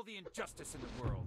all the injustice in the world.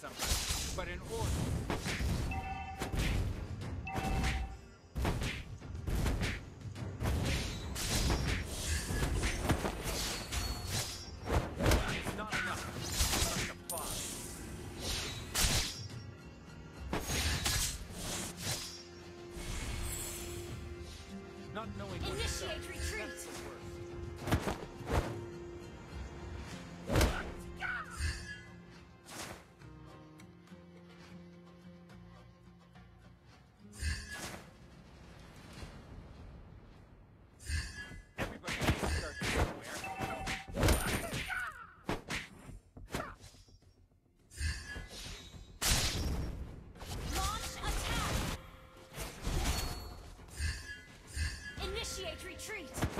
something, but in order. Initiate retreat! Retreat!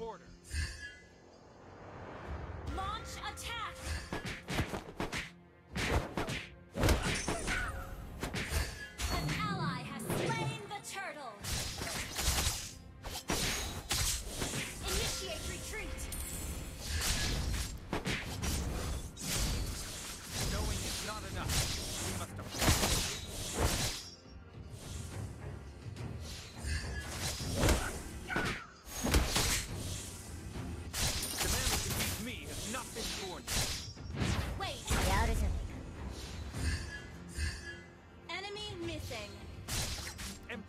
order.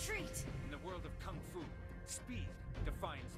Retreat! In the world of Kung Fu, speed defines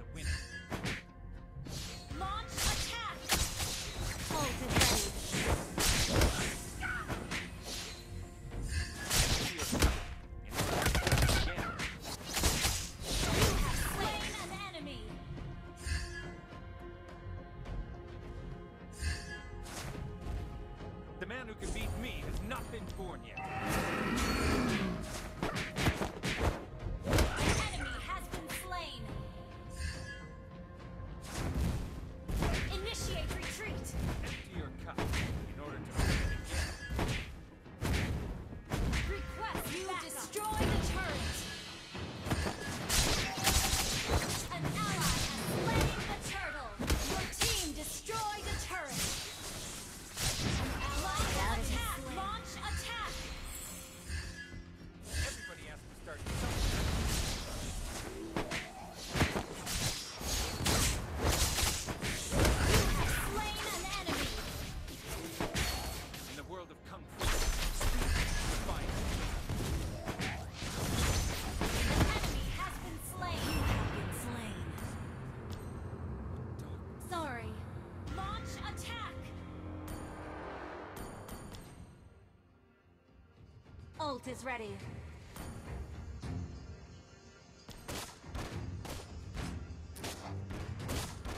is ready.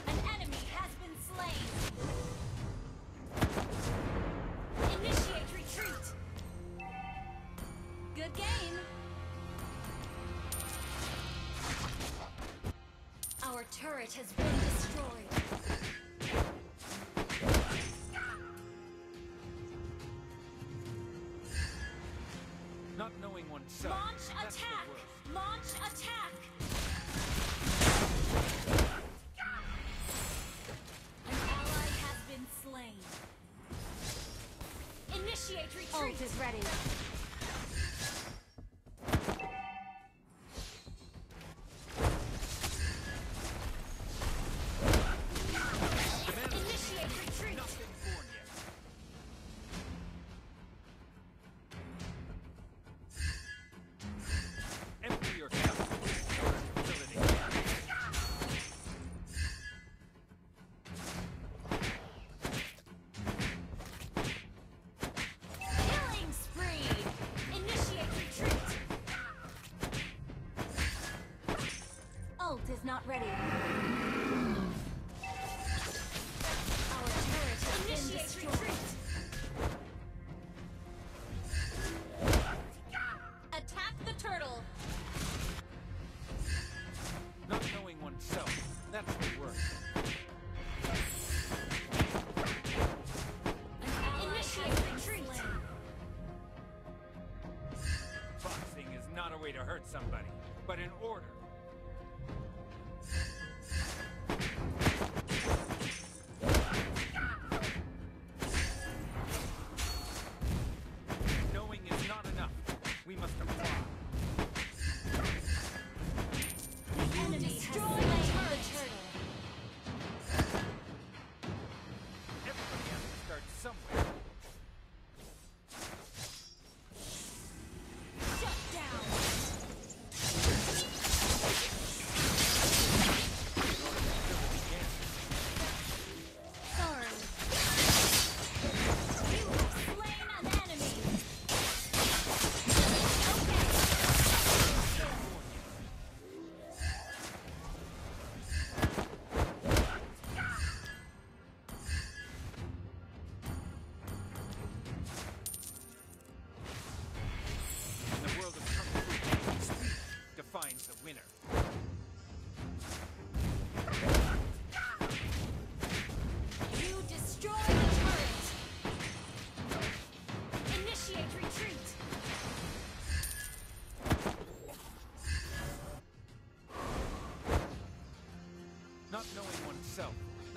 An enemy has been slain. Initiate retreat. Good game. Our turret has been destroyed. Launch attack! Launch attack! An ally has been slain. Initiate retreat! Ult is ready. ready.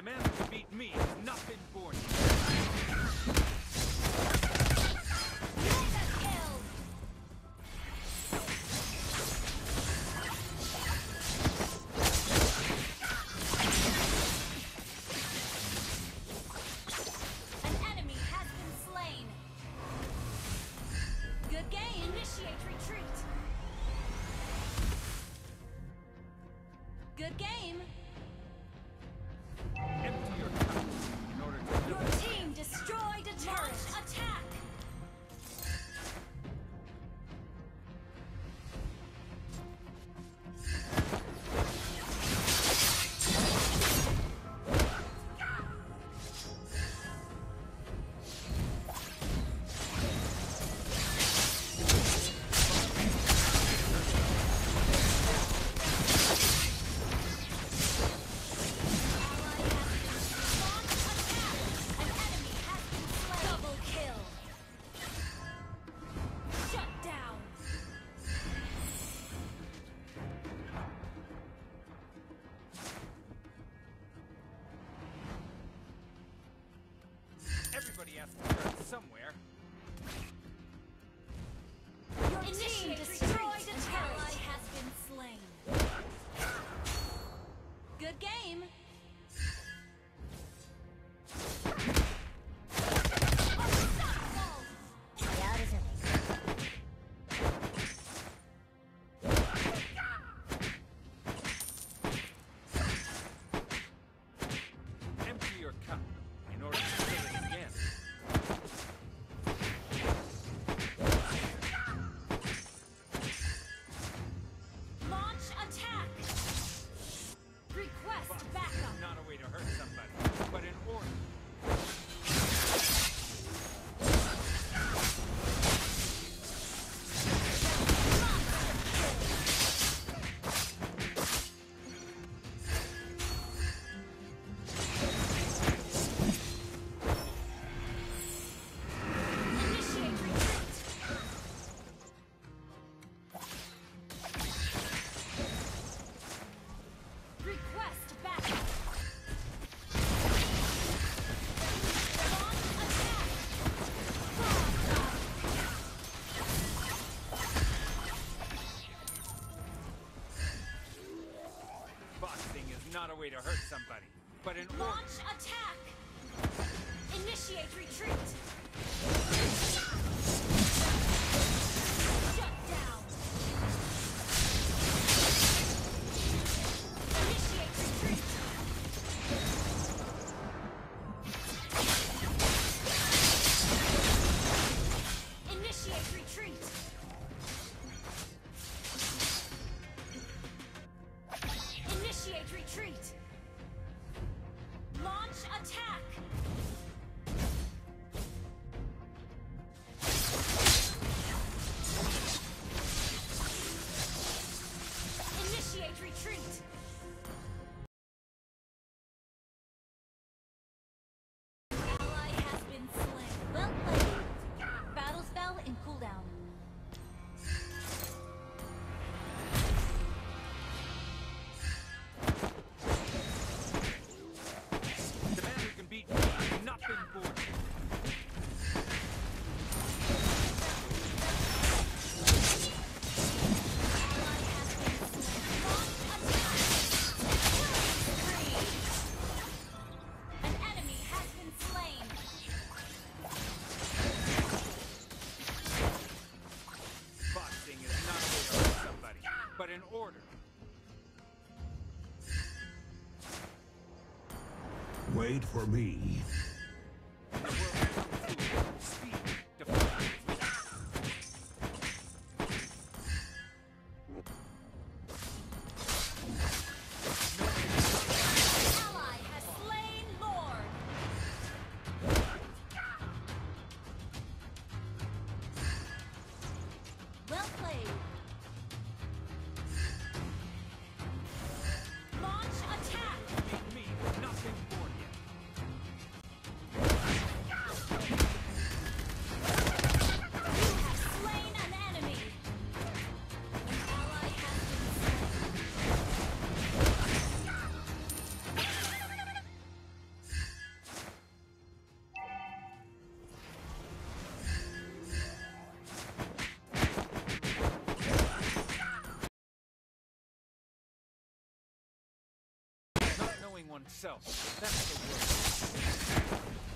The man who beat me is nothing born. somewhere. to hurt somebody, but in Launch attack! Initiate retreat! Initiate retreat! Initiate retreat! Initiate retreat! Launch attack! made for me. oneself. That's the word.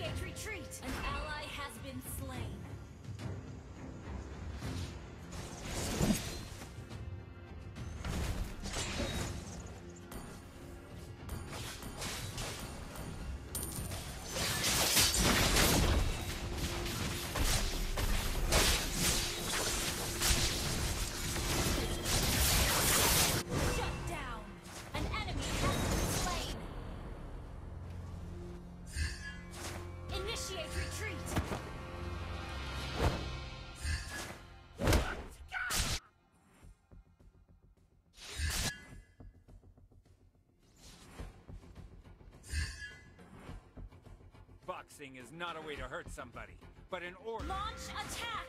Initiate retreat. An ally Boxing is not a way to hurt somebody, but an order. Launch attack!